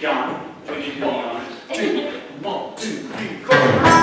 John, would you be honest?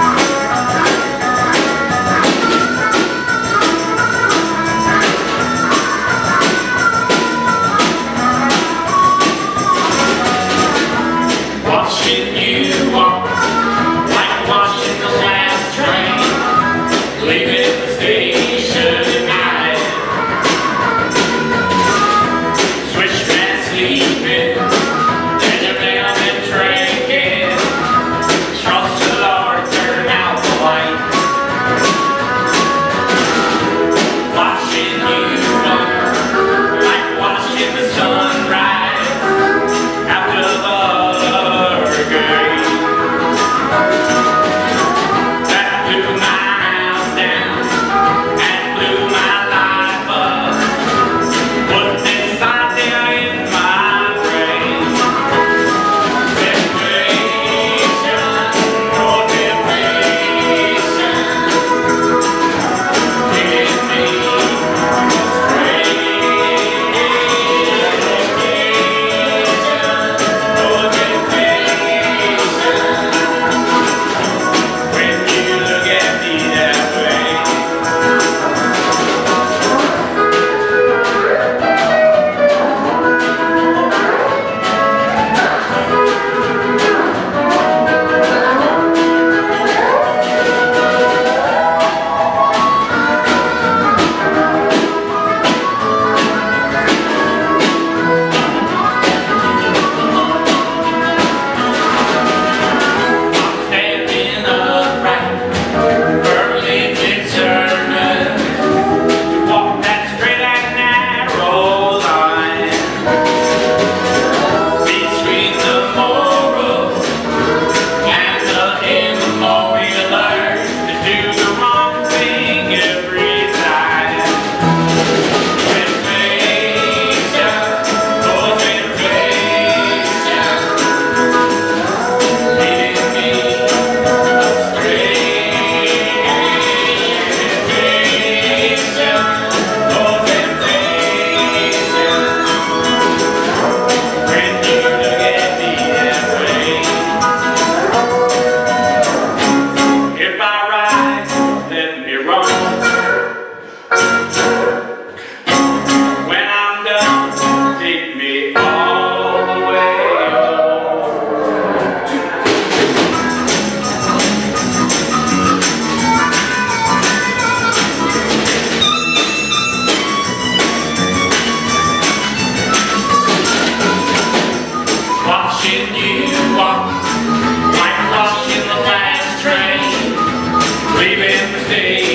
leaving the state.